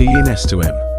T in S to M.